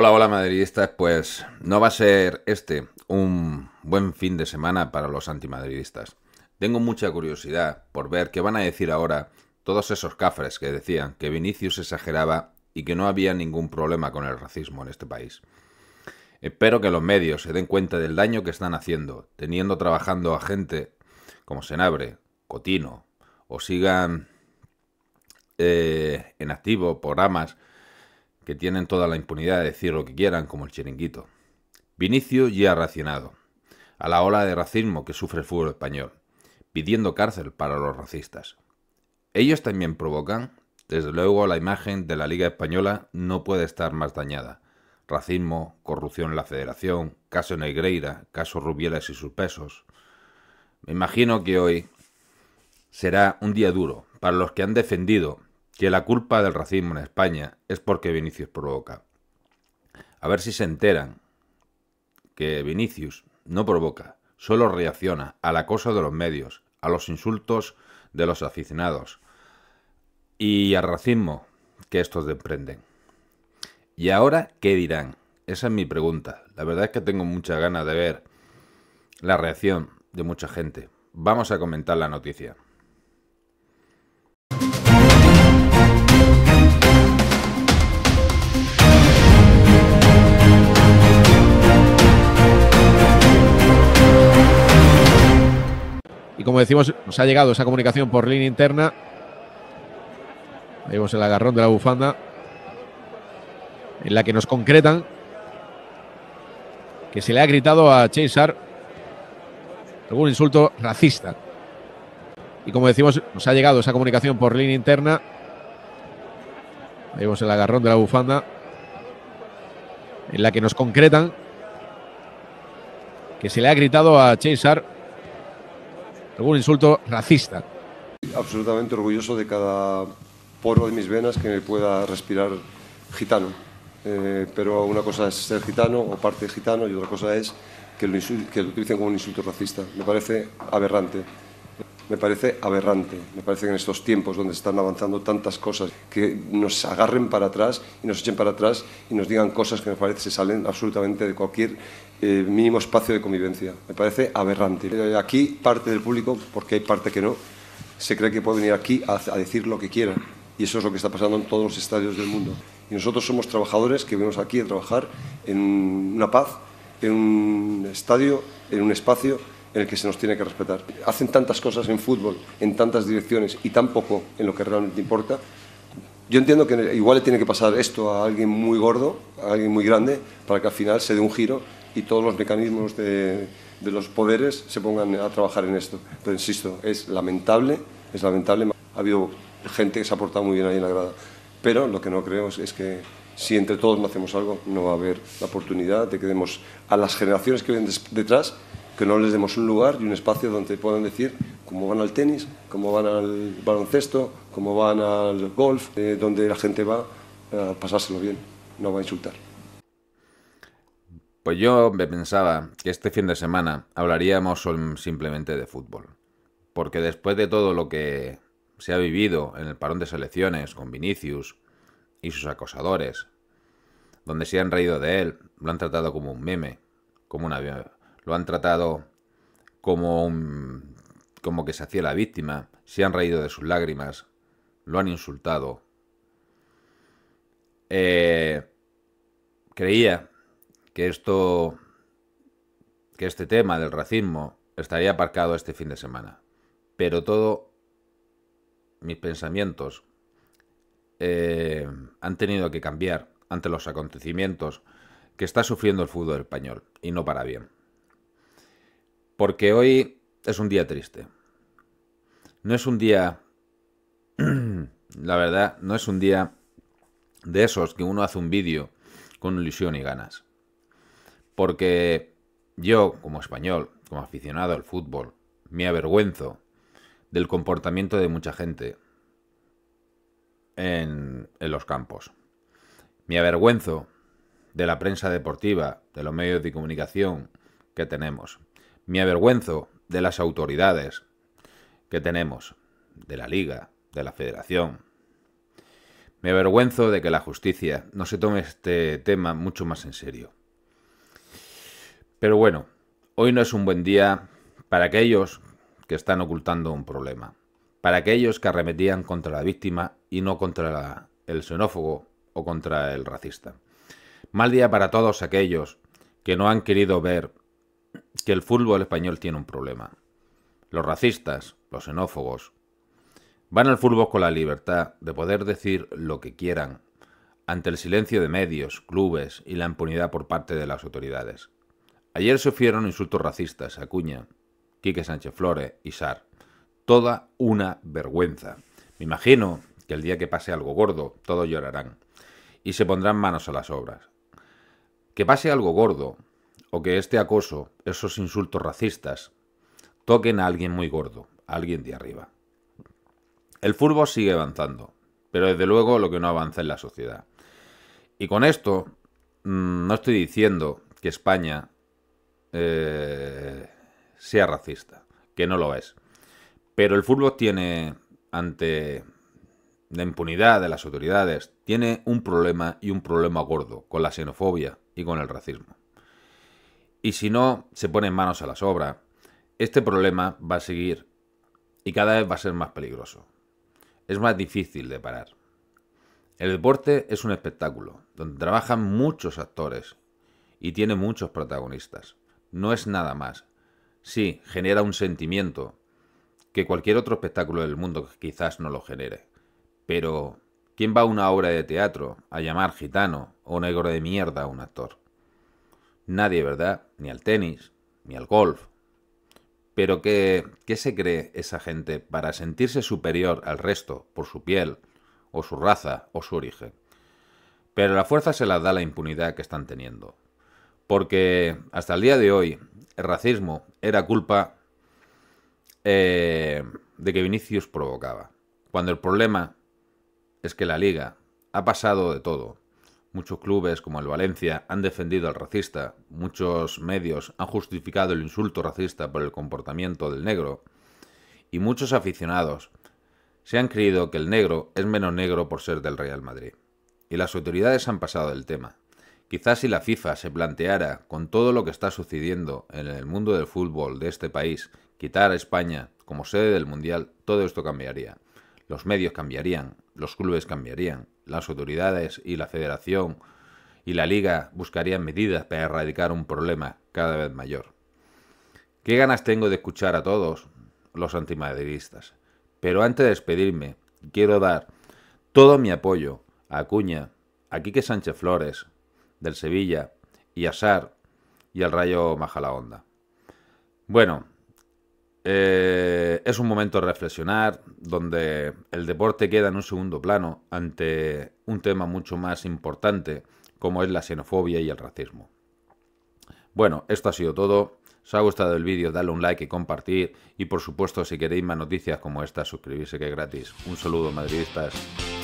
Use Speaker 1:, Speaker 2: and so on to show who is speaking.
Speaker 1: Hola, hola madridistas. Pues no va a ser este un buen fin de semana para los antimadridistas. Tengo mucha curiosidad por ver qué van a decir ahora todos esos cafres que decían que Vinicius exageraba y que no había ningún problema con el racismo en este país. Espero que los medios se den cuenta del daño que están haciendo, teniendo trabajando a gente como Senabre, Cotino, o sigan eh, en activo programas que tienen toda la impunidad de decir lo que quieran, como el chiringuito. Vinicio ya ha racionado a la ola de racismo que sufre el fútbol español, pidiendo cárcel para los racistas. Ellos también provocan, desde luego la imagen de la Liga Española no puede estar más dañada. Racismo, corrupción en la federación, caso Negreira, caso Rubielas y sus pesos. Me imagino que hoy será un día duro para los que han defendido que la culpa del racismo en España es porque Vinicius provoca. A ver si se enteran que Vinicius no provoca, solo reacciona al acoso de los medios, a los insultos de los aficionados y al racismo que estos desprenden. ¿Y ahora qué dirán? Esa es mi pregunta. La verdad es que tengo mucha ganas de ver la reacción de mucha gente. Vamos a comentar la noticia.
Speaker 2: Como decimos, nos ha llegado esa comunicación por línea interna. Ahí vemos el agarrón de la bufanda. En la que nos concretan que se le ha gritado a César algún insulto racista. Y como decimos, nos ha llegado esa comunicación por línea interna. Vemos el agarrón de la bufanda. En la que nos concretan que se le ha gritado a César algún insulto racista.
Speaker 3: Absolutamente orgulloso de cada poro de mis venas que me pueda respirar gitano. Eh, pero una cosa es ser gitano o parte gitano y otra cosa es que lo, que lo utilicen como un insulto racista. Me parece aberrante. Me parece aberrante. Me parece que en estos tiempos donde están avanzando tantas cosas, que nos agarren para atrás y nos echen para atrás y nos digan cosas que me parece se salen absolutamente de cualquier eh, mínimo espacio de convivencia. Me parece aberrante. Aquí parte del público, porque hay parte que no, se cree que puede venir aquí a, a decir lo que quiera. Y eso es lo que está pasando en todos los estadios del mundo. Y nosotros somos trabajadores que venimos aquí a trabajar en una paz, en un estadio, en un espacio en el que se nos tiene que respetar. Hacen tantas cosas en fútbol, en tantas direcciones y tan poco en lo que realmente importa. Yo entiendo que igual le tiene que pasar esto a alguien muy gordo, a alguien muy grande, para que al final se dé un giro y todos los mecanismos de, los poderes se pongan a trabajar en esto. Pero insisto, es lamentable, es lamentable. Ha habido gente que se ha portado muy bien ahí en la grada. Pero lo que no creo es, es que si entre todos no hacemos algo, no va a haber la oportunidad de que demos a las generaciones que vienen detrás que no les demos un lugar y un espacio donde puedan decir cómo van al tenis, cómo van al baloncesto, cómo van al golf, eh, donde la gente va a pasárselo bien, no va a insultar.
Speaker 1: Pues yo me pensaba que este fin de semana hablaríamos simplemente de fútbol. Porque después de todo lo que se ha vivido en el parón de selecciones con Vinicius y sus acosadores, donde se han reído de él, lo han tratado como un meme, como una lo han tratado como como que se hacía la víctima, se han reído de sus lágrimas, lo han insultado. Eh, creía que esto, que este tema del racismo estaría aparcado este fin de semana, pero todo mis pensamientos eh, han tenido que cambiar ante los acontecimientos que está sufriendo el fútbol español y no para bien. Porque hoy es un día triste. No es un día... la verdad, no es un día de esos que uno hace un vídeo con ilusión y ganas. Porque yo, como español, como aficionado al fútbol, me avergüenzo del comportamiento de mucha gente en, en, los campos. Me avergüenzo de la prensa deportiva, de los medios de comunicación que tenemos. Me avergüenzo de las autoridades que tenemos, de la liga, de la federación. Me avergüenzo de que la justicia no se tome este tema mucho más en serio. Pero bueno, hoy no es un buen día para aquellos que están ocultando un problema, para aquellos que arremetían contra la víctima y no contra el xenófobo o contra el racista. Mal día para todos aquellos que no han querido ver que el fútbol español tiene un problema. Los racistas, los xenófobos, van al fútbol con la libertad de poder decir lo que quieran ante el silencio de medios, clubes y la impunidad por parte de las autoridades. Ayer sufrieron insultos racistas a Acuña, Quique Sánchez Flores y Sar. Toda una vergüenza. Me imagino que el día que pase algo gordo, todos llorarán y se pondrán manos a las obras. Que pase algo gordo, o que este acoso, esos insultos racistas, toquen a alguien muy gordo, a alguien de arriba. El fútbol sigue avanzando, pero desde luego lo que no avanza es la sociedad. Y con esto mm, no estoy diciendo que España eh, sea racista, que no lo es. Pero el fútbol tiene, ante la impunidad de las autoridades, tiene un problema y un problema gordo con la xenofobia y con el racismo. Y si no se ponen manos a la obras, este problema va a seguir y cada vez va a ser más peligroso. Es más difícil de parar. El deporte es un espectáculo donde trabajan muchos actores y tiene muchos protagonistas. No es nada más. Sí, genera un sentimiento que cualquier otro espectáculo del mundo quizás no lo genere. Pero, ¿quién va a una obra de teatro a llamar gitano o negro de mierda a un actor? Nadie, ¿verdad? Ni al tenis, ni al golf. Pero ¿qué, ¿qué se cree esa gente para sentirse superior al resto por su piel, o su raza, o su origen? Pero la fuerza se la da la impunidad que están teniendo. Porque hasta el día de hoy el racismo era culpa eh, de que Vinicius provocaba. Cuando el problema es que la liga ha pasado de todo Muchos clubes, como el Valencia, han defendido al racista, muchos medios han justificado el insulto racista por el comportamiento del negro, y muchos aficionados se han creído que el negro es menos negro por ser del Real Madrid. Y las autoridades han pasado del tema. Quizás si la FIFA se planteara, con todo lo que está sucediendo en el mundo del fútbol de este país, quitar a España como sede del Mundial, todo esto cambiaría. Los medios cambiarían, los clubes cambiarían, las autoridades y la federación y la liga buscarían medidas para erradicar un problema cada vez mayor. Qué ganas tengo de escuchar a todos los antimadridistas. Pero antes de despedirme, quiero dar todo mi apoyo a Acuña, a Quique Sánchez Flores, del Sevilla, y a Sar y al Rayo Majalaonda. Bueno, eh, es un momento reflexionar donde el deporte queda en un segundo plano ante un tema mucho más importante como es la xenofobia y el racismo. Bueno, esto ha sido todo. Si os ha gustado el vídeo, dale un like y compartir. Y por supuesto, si queréis más noticias como esta, suscribirse que es gratis. Un saludo, madridistas.